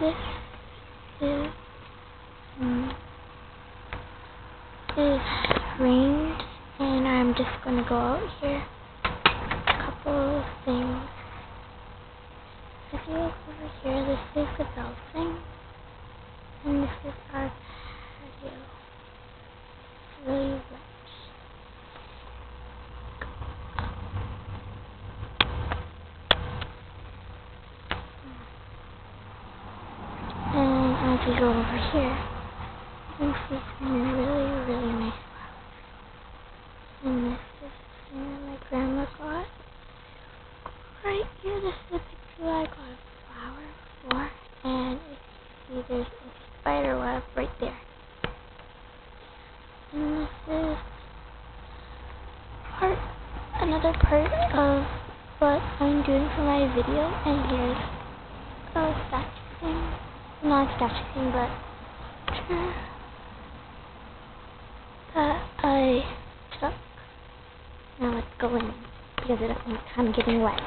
this is um, framed, and I'm just gonna go out here. A couple of things. If you look over here, this is the bell thing, and this is our patio. It's really wet. As we go over here, you can see some really, really nice flowers. And this is that my grandma got. Right here, this is a picture I got a flower before. And if you see, there's a spider web right there. And this is part, another part of what I'm doing for my video. And here's a. Not thing, but that I took. Now let's go in because it, I'm getting wet.